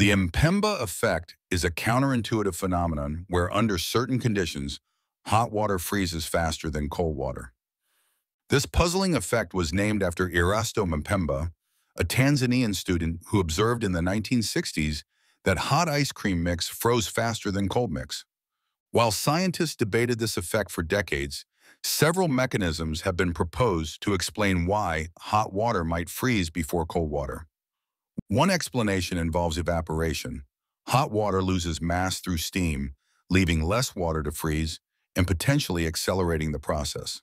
The Mpemba effect is a counterintuitive phenomenon where under certain conditions, hot water freezes faster than cold water. This puzzling effect was named after Erasto Mpemba, a Tanzanian student who observed in the 1960s that hot ice cream mix froze faster than cold mix. While scientists debated this effect for decades, several mechanisms have been proposed to explain why hot water might freeze before cold water. One explanation involves evaporation. Hot water loses mass through steam, leaving less water to freeze and potentially accelerating the process.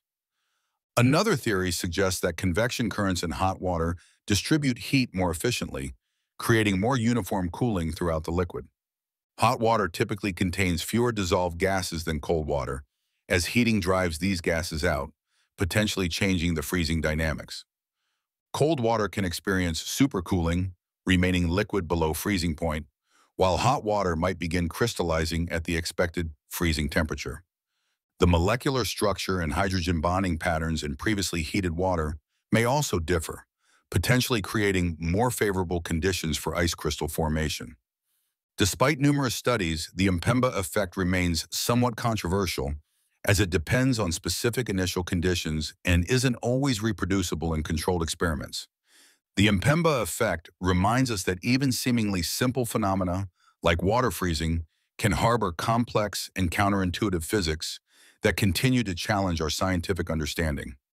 Another theory suggests that convection currents in hot water distribute heat more efficiently, creating more uniform cooling throughout the liquid. Hot water typically contains fewer dissolved gases than cold water, as heating drives these gases out, potentially changing the freezing dynamics. Cold water can experience supercooling, remaining liquid below freezing point, while hot water might begin crystallizing at the expected freezing temperature. The molecular structure and hydrogen bonding patterns in previously heated water may also differ, potentially creating more favorable conditions for ice crystal formation. Despite numerous studies, the Mpemba effect remains somewhat controversial as it depends on specific initial conditions and isn't always reproducible in controlled experiments. The Mpemba effect reminds us that even seemingly simple phenomena, like water freezing, can harbor complex and counterintuitive physics that continue to challenge our scientific understanding.